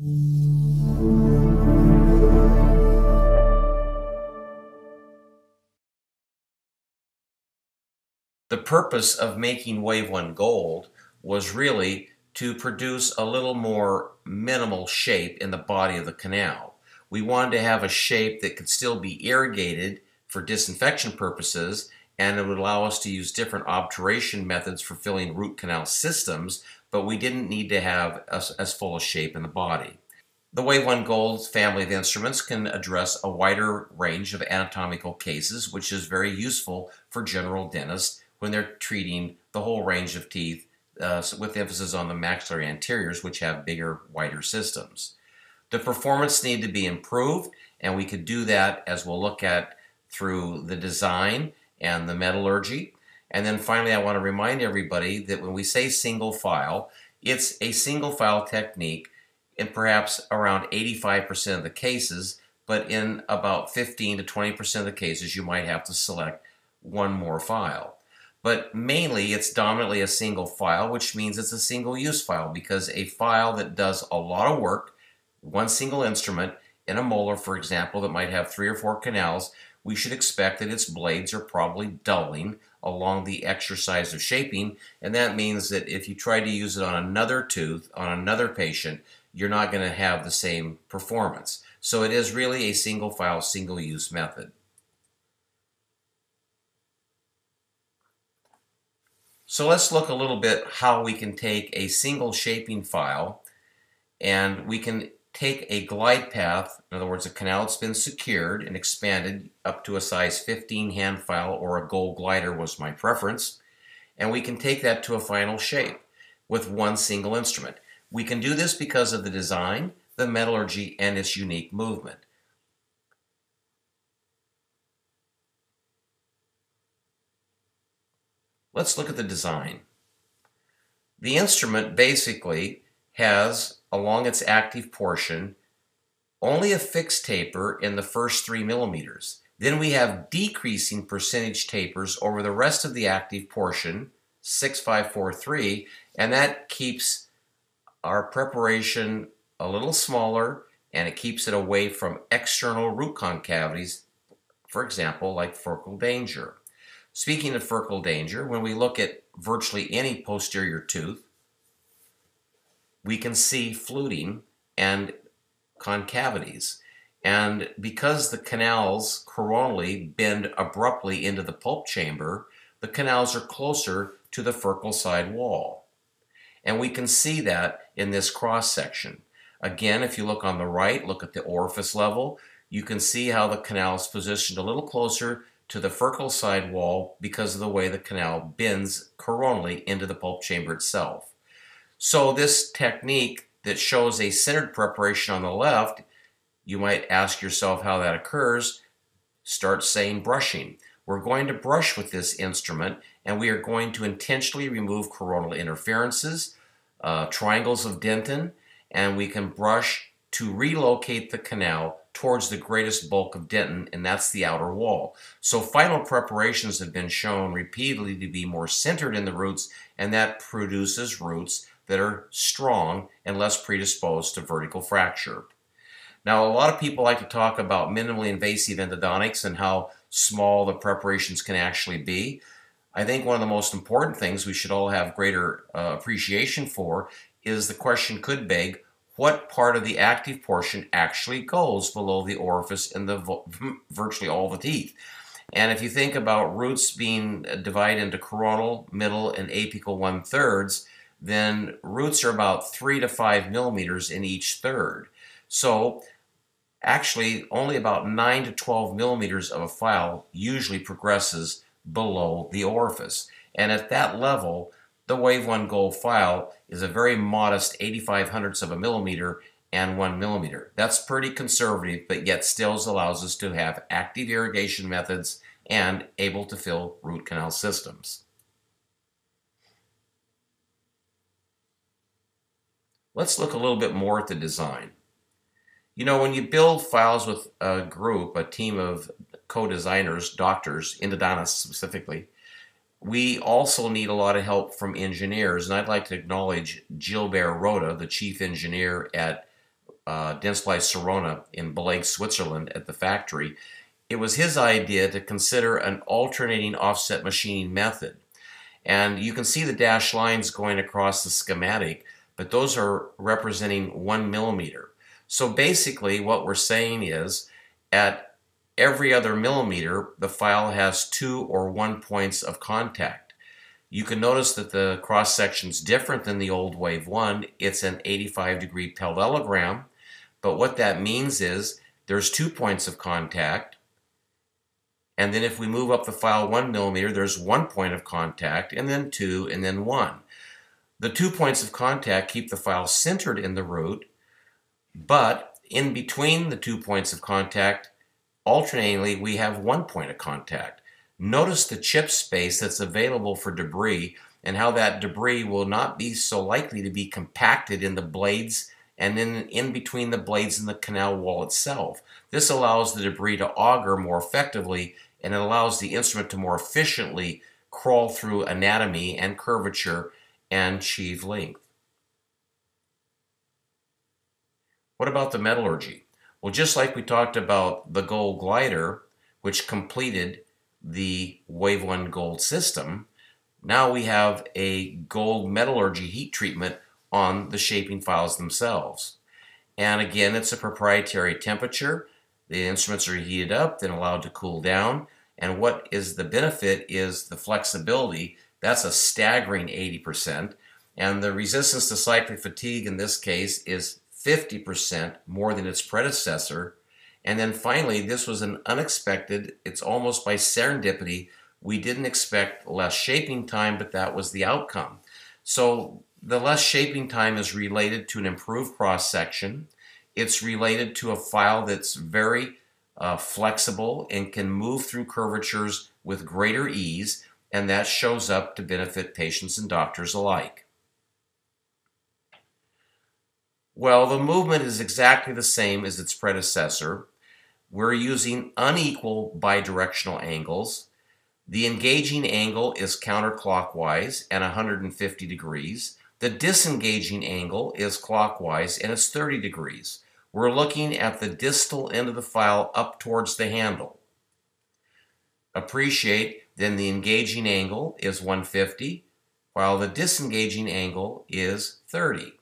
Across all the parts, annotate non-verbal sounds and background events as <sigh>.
The purpose of making WaveOne gold was really to produce a little more minimal shape in the body of the canal. We wanted to have a shape that could still be irrigated for disinfection purposes and it would allow us to use different obturation methods for filling root canal systems, but we didn't need to have as, as full a shape in the body. The WaveOne Gold family of instruments can address a wider range of anatomical cases, which is very useful for general dentists when they're treating the whole range of teeth uh, with emphasis on the maxillary anteriors, which have bigger, wider systems. The performance need to be improved, and we could do that as we'll look at through the design and the metallurgy. And then finally, I want to remind everybody that when we say single file, it's a single file technique in perhaps around 85% of the cases, but in about 15 to 20% of the cases, you might have to select one more file. But mainly, it's dominantly a single file, which means it's a single use file because a file that does a lot of work, one single instrument, in a molar, for example, that might have three or four canals, we should expect that its blades are probably dulling along the exercise of shaping, and that means that if you try to use it on another tooth, on another patient, you're not going to have the same performance. So it is really a single file, single use method. So let's look a little bit how we can take a single shaping file and we can take a glide path, in other words, a canal that's been secured and expanded up to a size 15 hand file or a gold glider was my preference, and we can take that to a final shape with one single instrument. We can do this because of the design, the metallurgy, and its unique movement. Let's look at the design. The instrument basically has, along its active portion, only a fixed taper in the first three millimeters. Then we have decreasing percentage tapers over the rest of the active portion, 6543, and that keeps our preparation a little smaller and it keeps it away from external root concavities, for example, like furcal danger. Speaking of furcal danger, when we look at virtually any posterior tooth, we can see fluting and concavities. And because the canals coronally bend abruptly into the pulp chamber, the canals are closer to the furcal side wall. And we can see that in this cross section. Again, if you look on the right, look at the orifice level, you can see how the canal is positioned a little closer to the furcal side wall because of the way the canal bends coronally into the pulp chamber itself. So this technique that shows a centered preparation on the left, you might ask yourself how that occurs. Start saying brushing. We're going to brush with this instrument and we are going to intentionally remove coronal interferences, uh, triangles of dentin, and we can brush to relocate the canal towards the greatest bulk of dentin, and that's the outer wall. So final preparations have been shown repeatedly to be more centered in the roots, and that produces roots that are strong and less predisposed to vertical fracture. Now, a lot of people like to talk about minimally invasive endodontics and how small the preparations can actually be. I think one of the most important things we should all have greater uh, appreciation for is the question could beg what part of the active portion actually goes below the orifice in the <laughs> virtually all the teeth. And if you think about roots being divided into coronal, middle, and apical one thirds, then roots are about three to five millimeters in each third. So actually only about 9 to 12 millimeters of a file usually progresses below the orifice. And at that level, the WaveOne Gold file is a very modest 85 hundredths of a millimeter and 1 millimeter. That's pretty conservative, but yet still allows us to have active irrigation methods and able to fill root canal systems. Let's look a little bit more at the design. You know, when you build files with a group, a team of co-designers, doctors, endodontists specifically, we also need a lot of help from engineers, and I'd like to acknowledge Gilbert Rota, the chief engineer at uh, Dentsply Sirona in Ballaigues, Switzerland at the factory, it was his idea to consider an alternating offset machining method. And you can see the dashed lines going across the schematic, but those are representing one millimeter. So basically what we're saying is at every other millimeter, the file has two or one points of contact. You can notice that the cross section is different than the old WaveOne. It's an 85 degree parallelogram, but what that means is there's two points of contact, and then if we move up the file one millimeter, there's one point of contact, and then two, and then one. The two points of contact keep the file centered in the root, but in between the two points of contact, alternatingly, we have one point of contact. Notice the chip space that's available for debris and how that debris will not be so likely to be compacted in the blades and then in between the blades and the canal wall itself. This allows the debris to auger more effectively and it allows the instrument to more efficiently crawl through anatomy and curvature and sheave length. What about the metallurgy? Well, just like we talked about the gold glider, which completed the WaveOne gold system, now we have a gold metallurgy heat treatment on the shaping files themselves. And again, it's a proprietary temperature the instruments are heated up, then allowed to cool down. And what is the benefit is the flexibility. That's a staggering 80%. And the resistance to cyclic fatigue in this case is 50% more than its predecessor. And then finally, this was an unexpected, it's almost by serendipity. We didn't expect less shaping time, but that was the outcome. So the less shaping time is related to an improved cross section. It's related to a file that's very uh, flexible and can move through curvatures with greater ease, and that shows up to benefit patients and doctors alike. Well, the movement is exactly the same as its predecessor. We're using unequal bidirectional angles. The engaging angle is counterclockwise and 150 degrees. The disengaging angle is clockwise and it's 30 degrees we're looking at the distal end of the file up towards the handle. Appreciate then the engaging angle is 150 while the disengaging angle is 30.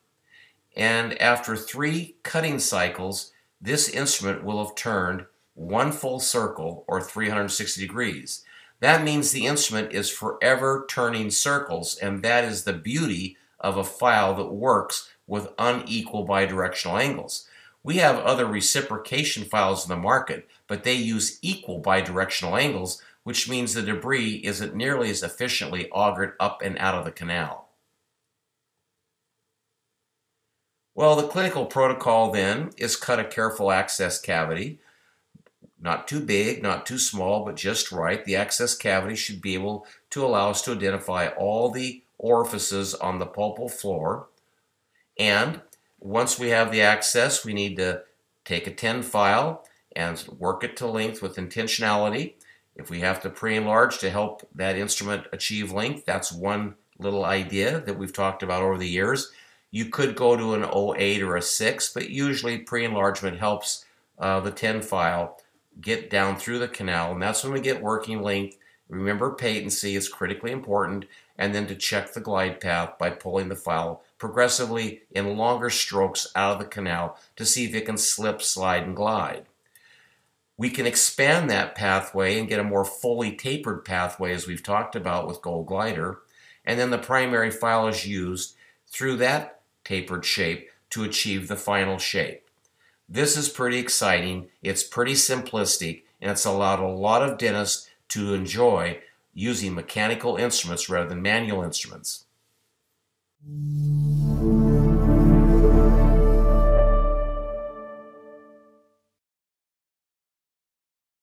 And after three cutting cycles, this instrument will have turned one full circle or 360 degrees. That means the instrument is forever turning circles, and that is the beauty of a file that works with unequal bidirectional angles. We have other reciprocation files in the market, but they use equal bidirectional angles, which means the debris isn't nearly as efficiently augured up and out of the canal. Well, the clinical protocol then is cut a careful access cavity, not too big, not too small, but just right. The access cavity should be able to allow us to identify all the orifices on the pulpal floor. And once we have the access, we need to take a TEN file and work it to length with intentionality. If we have to pre-enlarge to help that instrument achieve length, that's one little idea that we've talked about over the years. You could go to an 08 or a 6, but usually pre-enlargement helps uh, the TEN file get down through the canal, and that's when we get working length. Remember patency is critically important, and then to check the glide path by pulling the file progressively in longer strokes out of the canal to see if it can slip, slide, and glide. We can expand that pathway and get a more fully tapered pathway as we've talked about with Gold Glider, and then the primary file is used through that tapered shape to achieve the final shape. This is pretty exciting, it's pretty simplistic, and it's allowed a lot of dentists to enjoy using mechanical instruments rather than manual instruments.